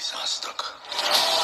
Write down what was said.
He's unstuck.